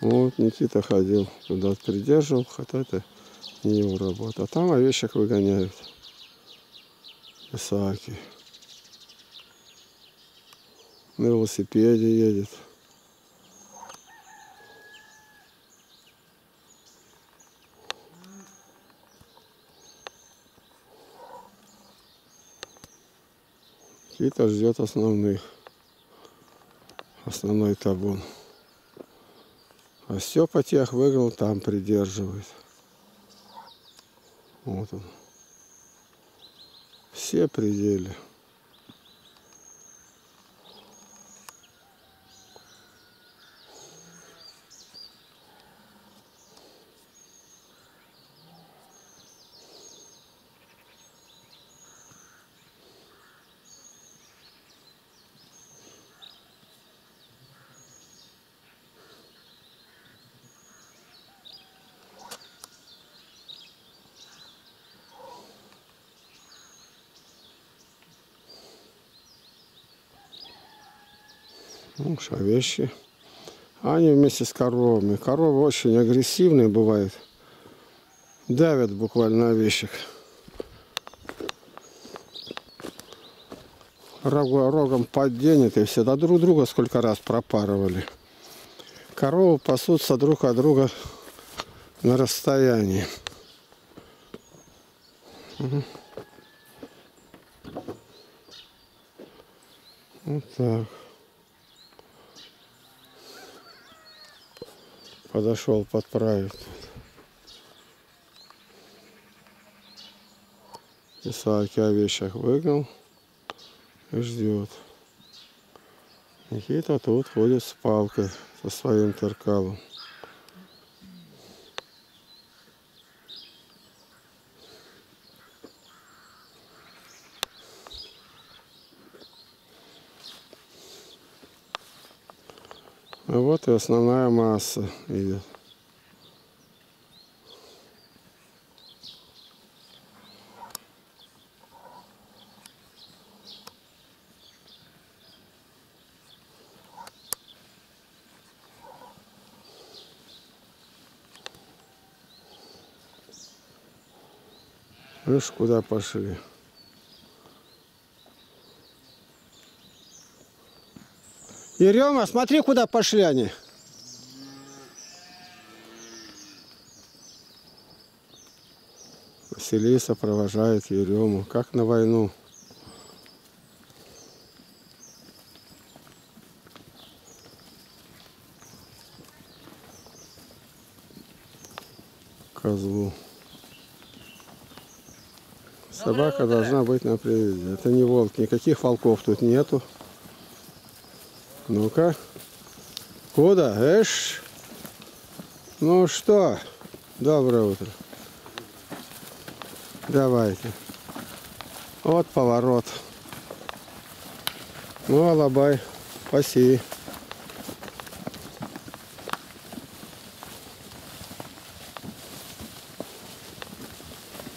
Вот Никита ходил туда придерживал, хотя это не его работа. А там овечек выгоняют. Исааки. На велосипеде едет. Кита ждет основных. Основной табун. А Степа тех выиграл, там придерживает. Вот он. Все пределы. Ну, вещи. Они вместе с коровами. Коровы очень агрессивные бывают. Давят буквально овечек. Рогу, рогом подденет и все. Да друг друга сколько раз пропарывали. Коровы пасутся друг от друга на расстоянии. Вот так. Подошел подправить. Исааки овечек выгнал и ждет. Никита тут ходит с палкой со своим теркалом. И основная масса идет. Видишь, куда пошли. Ерема, смотри, куда пошли они. Василиса провожает Ерему, как на войну. Козлу. Собака должна быть на привязи. Это не волк. Никаких волков тут нету. Ну-ка. Куда? Эш. Ну что? Доброе утро. Давайте. Вот поворот. Ну, алабай. Спаси.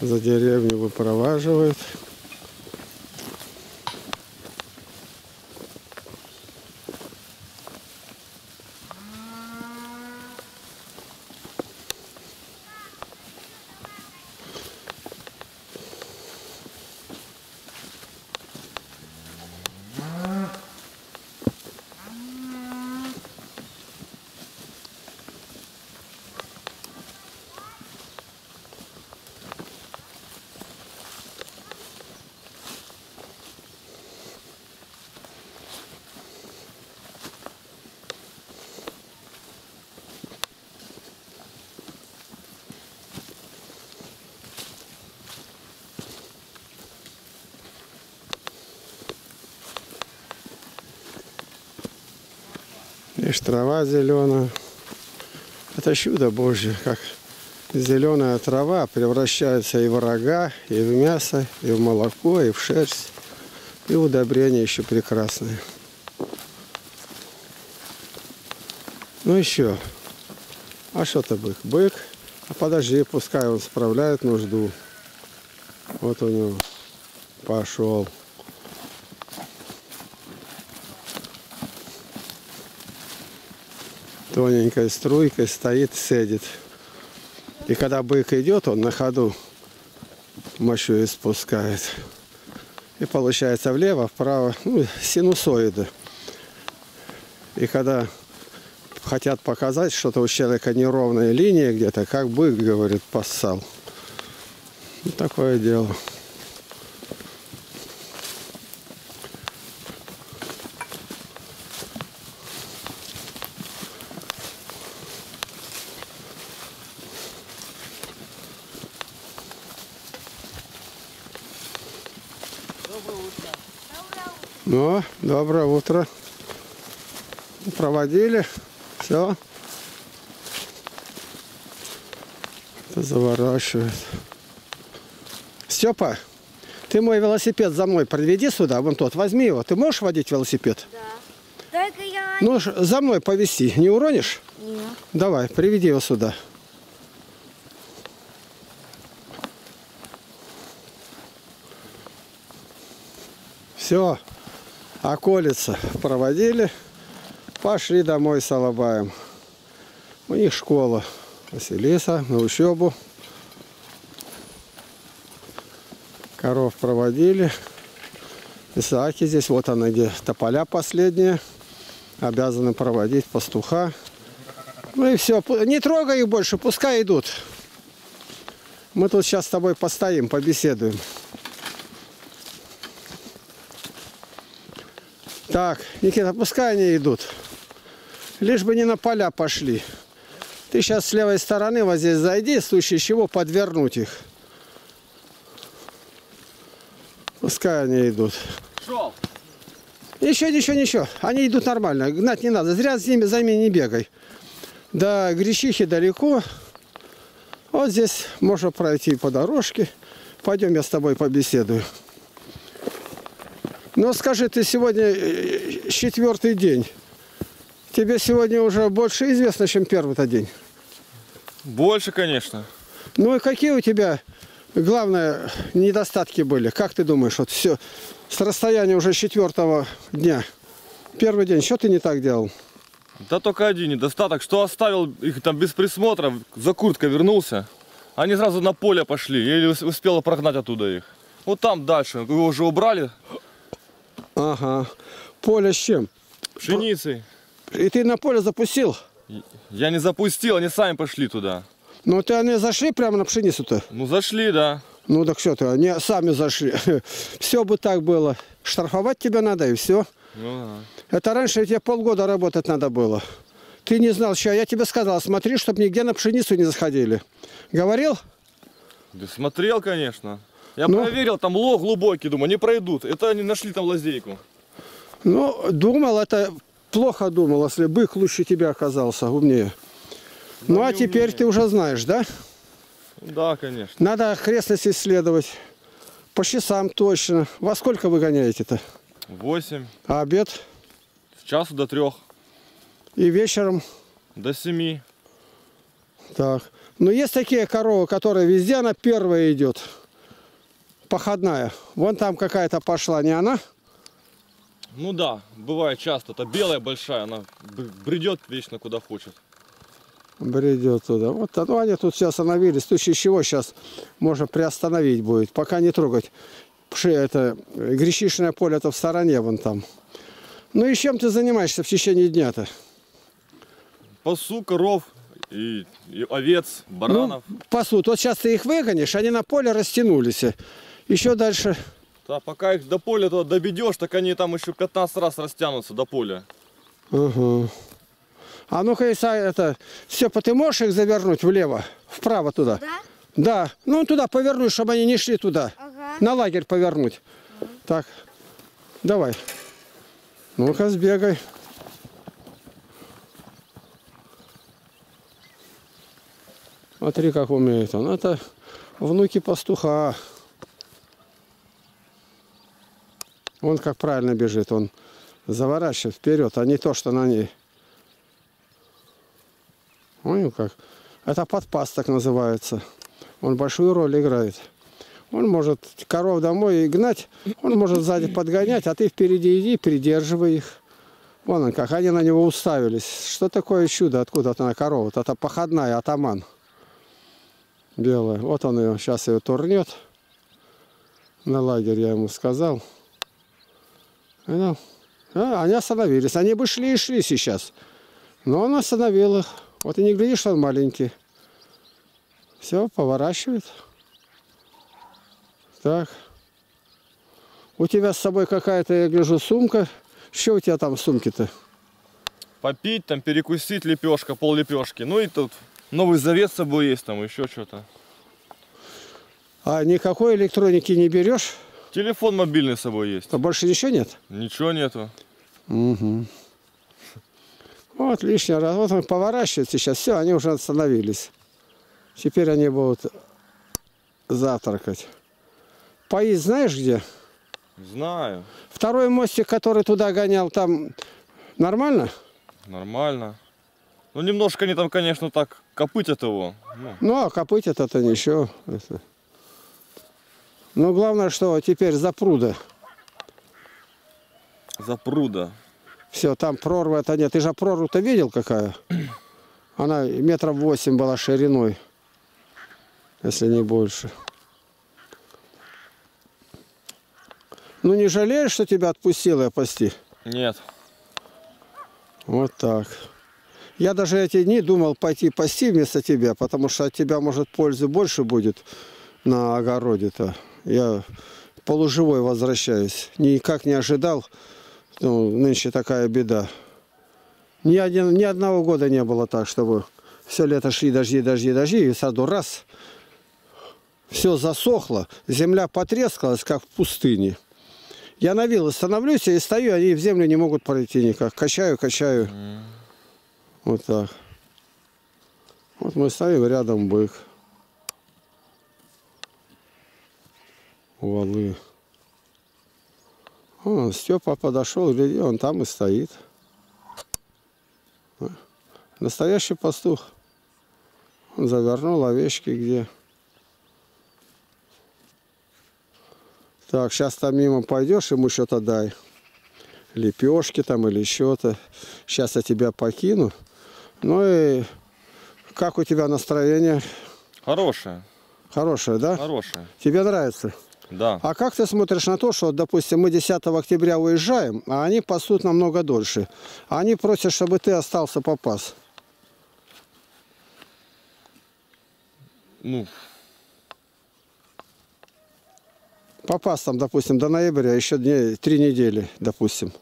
За деревню выпроваживает. Видишь, трава зеленая. Это чудо Божье, как зеленая трава превращается и в рога, и в мясо, и в молоко, и в шерсть, и удобрения еще прекрасные. Ну еще. А что то бык? Бык. А подожди, пускай он справляет нужду. Вот у него пошел. Тоненькой струйкой стоит, садит. И когда бык идет, он на ходу мощу испускает. И получается влево, вправо, ну, синусоиды. И когда хотят показать что-то у человека неровная линия где-то, как бык, говорит, поссал. Вот такое дело. Ну, доброе утро. Проводили. Все. Это заворачивает. Степа, ты мой велосипед за мной подведи сюда, вон тот, возьми его. Ты можешь водить велосипед? Да. Только я... Ну, за мной повести. Не уронишь? Нет. Давай, приведи его сюда. Все, околица проводили, пошли домой с Алабаем. У них школа. Василиса на учебу. Коров проводили. Исааки здесь, вот она где тополя последние. Обязаны проводить пастуха. Ну и все, не трогай их больше, пускай идут. Мы тут сейчас с тобой постоим, побеседуем. Так, Никита, пускай они идут. Лишь бы не на поля пошли. Ты сейчас с левой стороны вот здесь зайди, в случае чего подвернуть их. Пускай они идут. Шел. Ничего, ничего, ничего. Они идут нормально. Гнать не надо. Зря с ними за ними не бегай. До Гречихи далеко. Вот здесь можно пройти по дорожке. Пойдем я с тобой побеседую. Ну скажи, ты сегодня э, четвертый день. Тебе сегодня уже больше известно, чем первый-то день. Больше, конечно. Ну и какие у тебя главные недостатки были? Как ты думаешь, вот все с расстояния уже четвертого дня? Первый день, что ты не так делал? Да только один недостаток, что оставил их там без присмотра, за курткой вернулся. Они сразу на поле пошли, я еле ус- успела прогнать оттуда их. Вот там дальше, его уже убрали Ага. Поле с чем? пшеницей. И ты на поле запустил? Я не запустил, они сами пошли туда. Ну, ты они зашли прямо на пшеницу-то? Ну зашли, да. Ну, так что ты, они сами зашли. Все бы так было. Штрафовать тебя надо и все. Ну, да. Это раньше тебе полгода работать надо было. Ты не знал, что я тебе сказал, смотри, чтобы нигде на пшеницу не заходили. Говорил? Да смотрел, конечно. Я Ну? проверил, там лог глубокий, думаю, не пройдут. Это они нашли там лазейку. Ну, думал, это плохо думал, если бык лучше тебя оказался, умнее. ну, а теперь умнее. ты уже знаешь, да? Да, конечно. Надо окрестности исследовать. По часам точно. Во сколько вы гоняете-то? Восемь. А обед? С часу до трех. И вечером? До семи. Так. Но есть такие коровы, которые везде она первая идет. Походная. Вон там какая-то пошла, не она? Ну да, бывает часто. Это белая большая, она бредет вечно куда хочет. Бредет туда. Вот ну, они тут все остановились. В случае чего сейчас можно приостановить будет. Пока не трогать. Пши, это гречишное поле это в стороне вон там. Ну и чем ты занимаешься в течение дня-то? Пасу коров и, и овец, баранов. Ну, пасут. Вот сейчас ты их выгонишь, они на поле растянулись. Еще дальше. Да, пока их до поля туда добедешь, так они там еще 15 раз растянутся до поля. Ага. А ну-ка, это, Степа, ты можешь их завернуть влево, вправо туда? Да? Да. Ну, туда повернуть, чтобы они не шли туда. Ага. На лагерь повернуть. Так. Давай. Ну-ка, сбегай. Смотри, как умеет он. Это внуки пастуха. Он как правильно бежит. Он заворачивает вперед, а не то, что на ней. Понял как? Это подпас так называется. Он большую роль играет. Он может коров домой и гнать, он может сзади подгонять, а ты впереди иди, придерживай их. Вон он как, они на него уставились. Что такое чудо? Откуда она корова? Вот Это походная, атаман. Белая. Вот он ее, сейчас ее турнет. На лагерь я ему сказал. Ну, а, они остановились. Они бы шли и шли сейчас. Но он остановил их. Вот и не глядишь, что он маленький. Все, поворачивает. Так. У тебя с собой какая-то, я гляжу, сумка. Что у тебя там в сумке-то? Попить, там перекусить лепешка, пол лепешки. Ну и тут новый завет с собой есть, там еще что-то. А никакой электроники не берешь? Телефон мобильный с собой есть. А больше ничего нет? Ничего нету. Угу. Вот лишний раз. Вот он поворачивает сейчас. Все, они уже остановились. Теперь они будут завтракать. Поесть знаешь где? Знаю. Второй мостик, который туда гонял, там нормально? Нормально. Ну немножко они там, конечно, так копытят его. Ну, Ну, а копыть это-то ничего. Это. Но главное, что теперь за пруда. за пруда. Все, там прорва это нет. Ты же прорву-то видел какая? Она метров восемь была шириной. Если не больше. Ну не жалеешь, что тебя отпустила я пасти? Нет. Вот так. Я даже эти дни думал пойти пасти вместо тебя, потому что от тебя, может, пользы больше будет на огороде-то. Я полуживой возвращаюсь. Никак не ожидал. Ну, нынче такая беда. Ни, один, ни одного года не было так, чтобы все лето шли дожди, дожди, дожди, и в саду раз, все засохло, земля потрескалась, как в пустыне. Я на виллы становлюсь и стою, они в землю не могут пройти никак. Качаю, качаю. Вот так. Вот мы стоим, рядом бык. Валы. О, Степа подошел, гляди, он там и стоит. А, Настоящий пастух. Он завернул овечки где. Так, сейчас там мимо пойдешь, ему что-то дай. Лепешки там или что-то. Сейчас я тебя покину. Ну и как у тебя настроение? Хорошая. Хорошее, да? Хорошая. Тебе нравится? Да. А как ты смотришь на то, что, допустим, мы 10 октября уезжаем, а они пасут намного дольше? А Они просят, чтобы ты остался попас. Ну, Попас там, допустим, до ноября, еще дней, три недели, допустим.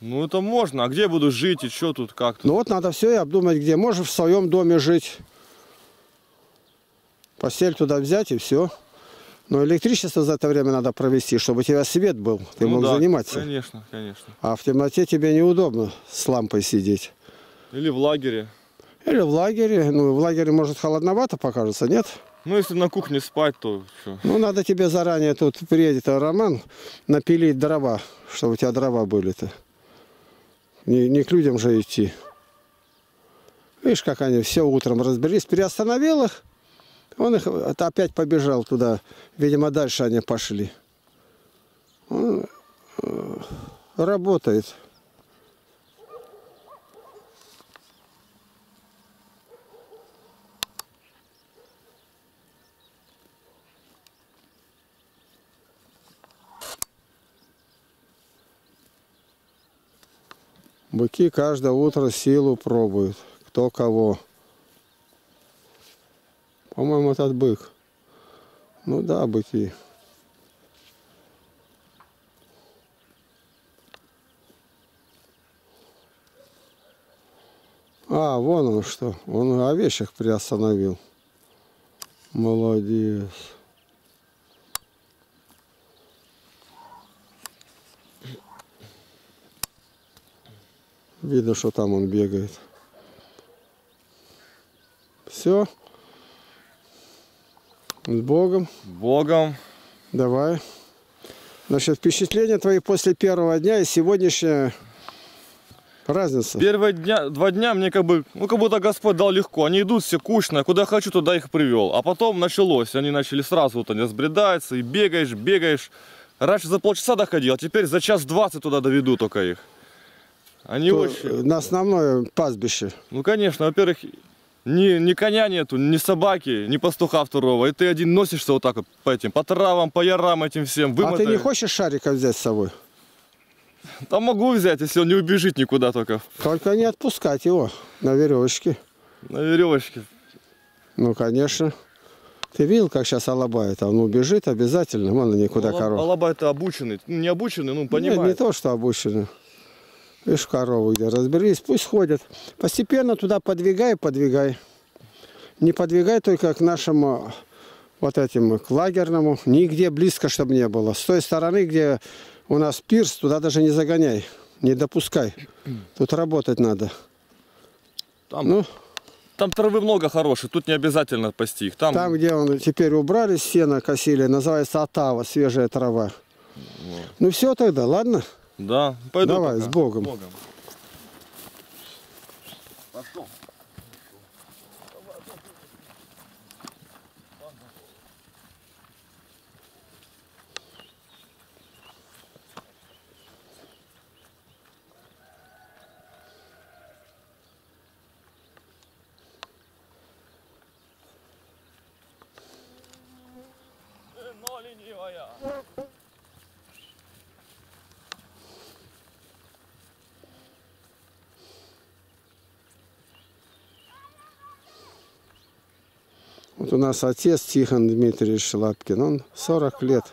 ну это можно. А где буду жить и что тут, как тут? Ну вот надо все и обдумать, где. Можешь в своем доме жить. Постель туда взять и все. Но электричество за это время надо провести, чтобы у тебя свет был. Ты Ну мог да, заниматься. Конечно, конечно. А в темноте тебе неудобно с лампой сидеть. Или в лагере. Или в лагере. Ну, в лагере, может, холодновато покажется, нет? Ну, если на кухне спать, то что? Ну, надо тебе заранее тут приедет Роман напилить дрова, чтобы у тебя дрова были-то. Не, не к людям же идти. Видишь, как они все утром разбились. Приостановил их. Он их опять побежал туда. Видимо, дальше они пошли. Он, э, работает. Быки каждое утро силу пробуют. Кто кого. По-моему, этот бык. Ну да, быки. А, вон он что. Он овечек приостановил. Молодец. Видно, что там он бегает. Все. С Богом. Богом. Давай. Значит, впечатления твои после первого дня и сегодняшняя разница. Первые дня, два дня мне как бы, ну как будто Господь дал легко. Они идут все кучно, куда хочу, туда их привел. А потом началось. Они начали сразу вот они разбредаются, и бегаешь, бегаешь. Раньше за полчаса доходил, а теперь за час двадцать туда доведу только их. Они То, очень... На основное пастбище. Ну, конечно, во-первых, ни, ни коня нету, ни собаки, ни пастуха второго. И ты один носишься вот так вот по этим, по травам, по ярам этим всем. А ты не хочешь шарика взять с собой? Там могу взять, если он не убежит никуда только Только не отпускать его на веревочке. на веревочке. Ну, конечно. Ты видел, как сейчас алабает? Он убежит обязательно, вон они куда Алаб- корова. Алаба это обученный. Ну, не обученный, ну, Нет, понимает. не то, что обучены. Видишь, корову где разберись, пусть ходят. Постепенно туда подвигай, подвигай. Не подвигай только к нашему вот этим, к лагерному. Нигде близко, чтобы не было. С той стороны, где у нас пирс, туда даже не загоняй. Не допускай. Тут работать надо. Там, Ну, там травы много хорошей, тут не обязательно пасти их. Там, там, где он теперь убрали сено, косили, называется отава, свежая трава. Ну все тогда, ладно? Да, пойду Давай, пока. с Богом. Но Вот у нас отец Тихон Дмитриевич Лапкин, он 40 лет,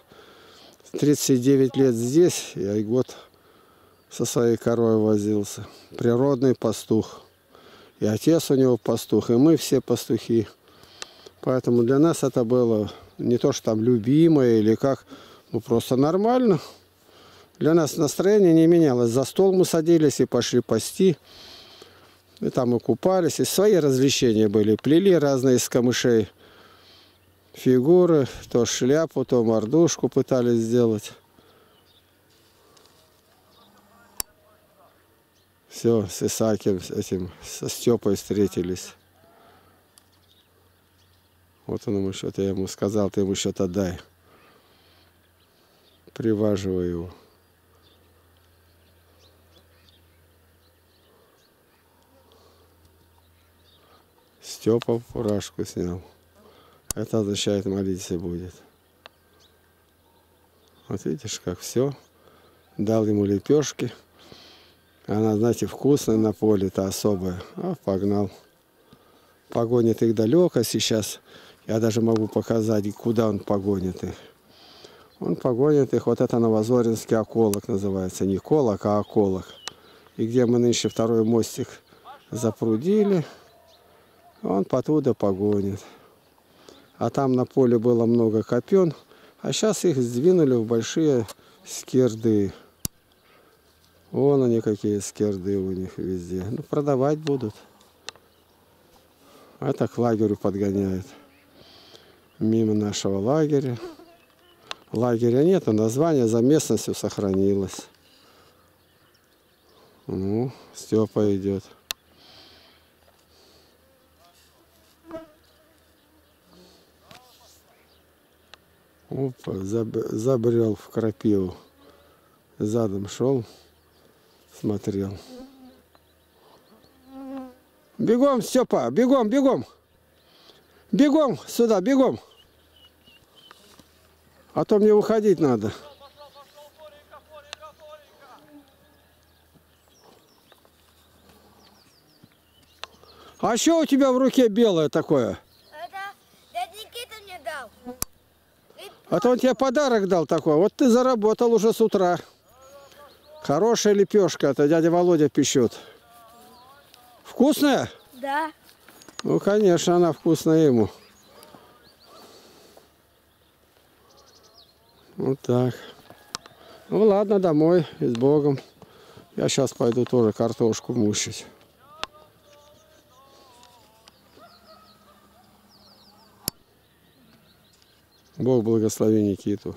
39 лет здесь, я и год со своей коровой возился. Природный пастух. И отец у него пастух, и мы все пастухи. Поэтому для нас это было не то, что там любимое или как, ну просто нормально. Для нас настроение не менялось. За стол мы садились и пошли пасти. И там мы купались, и свои развлечения были. Плели разные из камышей фигуры, то шляпу, то мордушку пытались сделать. Все, с Исаакием, с этим, со Степой встретились. Вот он ему что-то, я ему сказал, ты ему что-то дай. Приваживаю его. Степа фуражку снял. Это означает молиться будет. Вот видишь, как все. Дал ему лепешки. Она, знаете, вкусная на поле-то особая. А, погнал. Погонит их далеко сейчас. Я даже могу показать, куда он погонит их. Он погонит их, вот это Новозоринский околок называется. Не колок, а околок. И где мы нынче второй мостик запрудили, он потуда погонит. А там на поле было много копен, а сейчас их сдвинули в большие скирды. Вон они какие скирды у них везде. Ну, продавать будут. Это к лагерю подгоняют. Мимо нашего лагеря. Лагеря нет, но название за местностью сохранилось. Ну, Степа идет. Опа, заб- забрел в крапиву. Задом шел, смотрел. Бегом, Степа, бегом, бегом. Бегом сюда, бегом. А то мне уходить надо. А что у тебя в руке белое такое? Это дядя Никита мне дал. А то он тебе подарок дал такой. Вот ты заработал уже с утра. Хорошая лепешка, это дядя Володя печет. Вкусная? Да. Ну, конечно, она вкусная ему. Вот так. Ну ладно, домой и с Богом. Я сейчас пойду тоже картошку мучить. Бог благослови Никиту.